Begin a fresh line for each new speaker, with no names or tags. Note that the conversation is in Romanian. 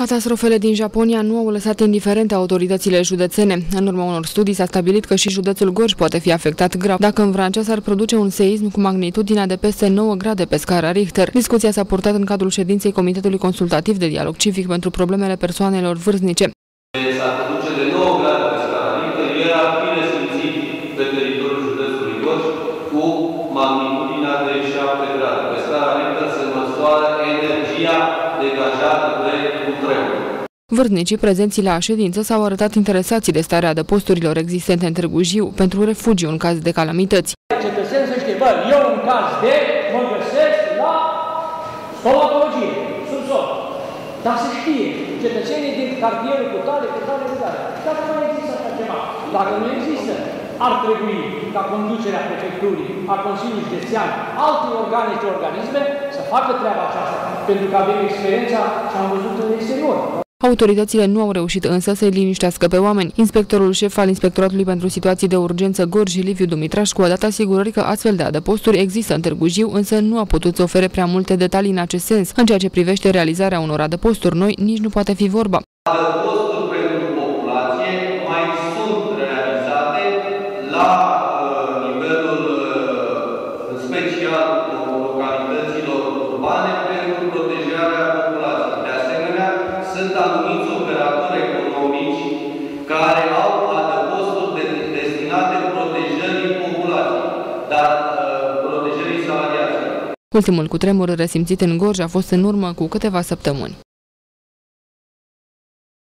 Catastrofele din Japonia nu au lăsat indiferente autoritățile județene. În urma unor studii s-a stabilit că și județul Gorj poate fi afectat grav dacă în Vrancea s-ar produce un seism cu magnitudinea de peste 9 grade pe scara Richter. Discuția s-a purtat în cadrul ședinței Comitetului Consultativ de Dialog Civic pentru problemele persoanelor vârstnice.
S-ar produce de 9 grade pe scara Richter, era bine simțit pe teritoriul județului Gorj cu magnitudinea de 7 grade. Pe scara Richter se măsoară energia degajată de cutremur.
Vârtnicii prezenții la ședință s-au arătat interesați de starea adăposturilor existente în Târgu Jiu pentru refugiu în caz de calamități.
Cetățenii să știe, bă, eu în caz de mă găsesc la stomatologie, sol. Dar să știe, cetățenii din cartierul cu tare, cu tare, cu tare. Dacă nu există așa ceva, dacă nu există, ar trebui ca conducerea prefecturii, a Consiliului Județean, alte organe și organisme să facă treaba aceasta, pentru că avem experiența și am văzut în exterior.
Autoritățile nu au reușit însă să-i liniștească pe oameni. Inspectorul șef al Inspectoratului pentru Situații de Urgență Gorj, Liviu Dumitrașcu, a dat asigurări că astfel de adăposturi există în Târgu Jiu, însă nu a putut să ofere prea multe detalii în acest sens. În ceea ce privește realizarea unor adăposturi noi, nici nu poate fi vorba.
Adăposturi pentru populație anumiți operatori economici care au adăposturi de, destinate protejării populației, dar uh, protejării salariaților.
Ultimul cutremur resimțit în Gorj a fost în urmă cu câteva săptămâni.